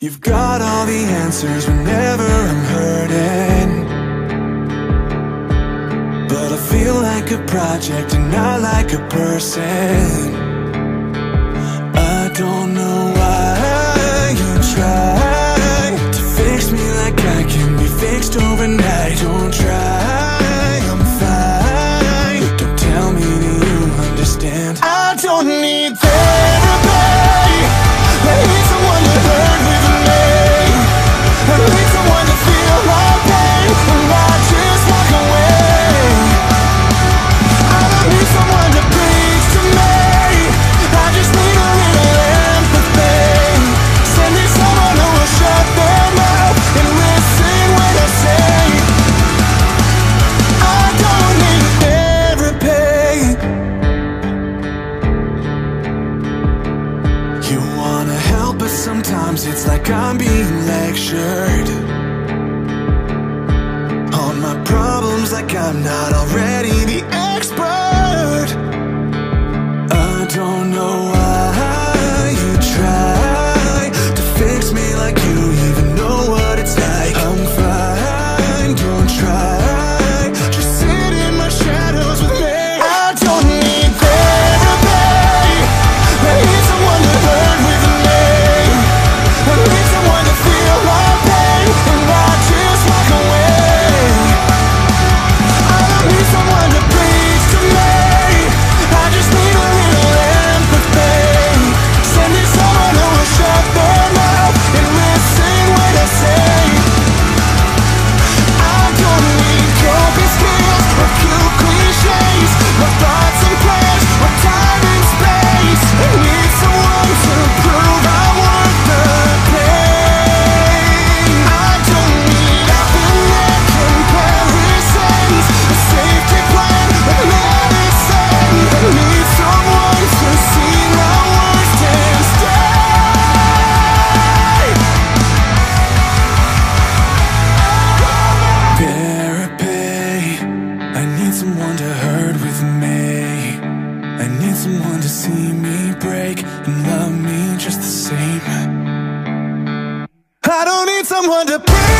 You've got all the answers whenever I'm hurting. But I feel like a project and not like a person. Sometimes it's like I'm being lectured On my problems like I'm not someone to see me break and love me just the same. I don't need someone to break.